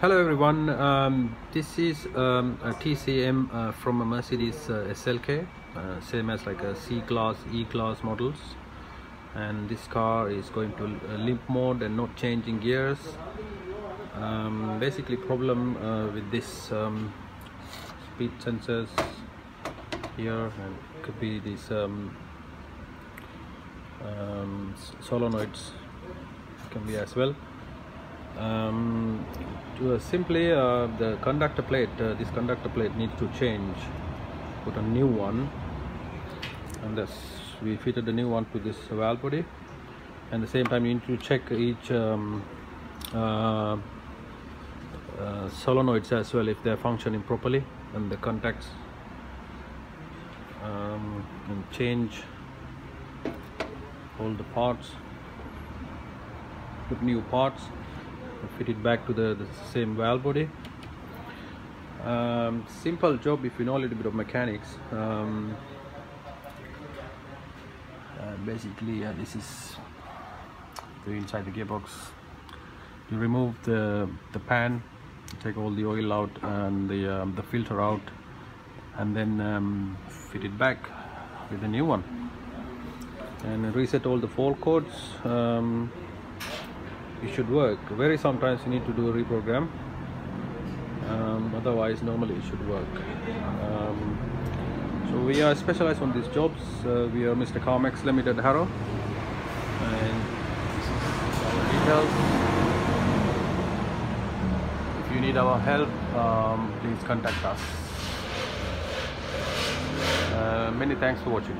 Hello everyone, um, this is um, a TCM uh, from a Mercedes uh, SLK, uh, same as like a C-Class, E-Class models. And this car is going to limp mode and not changing gears. Um, basically problem uh, with this um, speed sensors here and could be these um, um, solenoids. Can be as well um, to, simply the conductor plate uh, this conductor plate needs to change. Put a new one. And this we fitted the new one to this valve body. And the same time you need to check each um, uh, uh, solenoids as well if they're functioning properly and the contacts. Um, and change all the parts. Put new parts fit it back to the, the same valve body. Um, simple job if you know a little bit of mechanics. Um, uh, basically uh, this is the inside the gearbox. You remove the the pan take all the oil out and the um, the filter out and then um, fit it back with a new one. And reset all the fault codes. Um, it should work. Very sometimes you need to do a reprogram. Um, otherwise normally it should work. Um, so we are specialized on these jobs. Uh, we are Mr. Carmax Limited Harrow. And our details. If you need our help um, please contact us. Uh, many thanks for watching